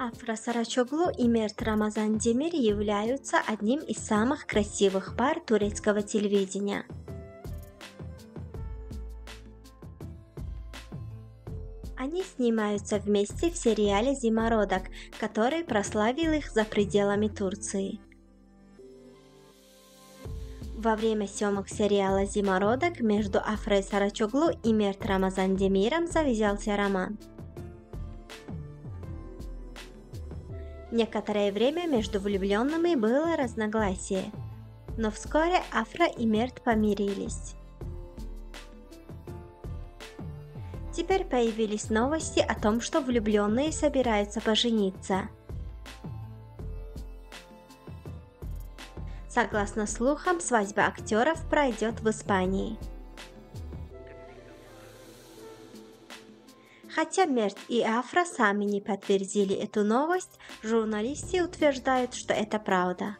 Афра Сарачоглу и Мерт Рамазан Демир являются одним из самых красивых пар турецкого телевидения. Они снимаются вместе в сериале «Зимородок», который прославил их за пределами Турции. Во время съемок сериала «Зимородок» между Афрой Сарачоглу и Мерт Рамазан Демиром завязался роман. Некоторое время между влюбленными было разногласие, но вскоре Афра и Мерт помирились. Теперь появились новости о том, что влюбленные собираются пожениться. Согласно слухам, свадьба актеров пройдет в Испании. Хотя Мерт и Афра сами не подтвердили эту новость, журналисты утверждают, что это правда.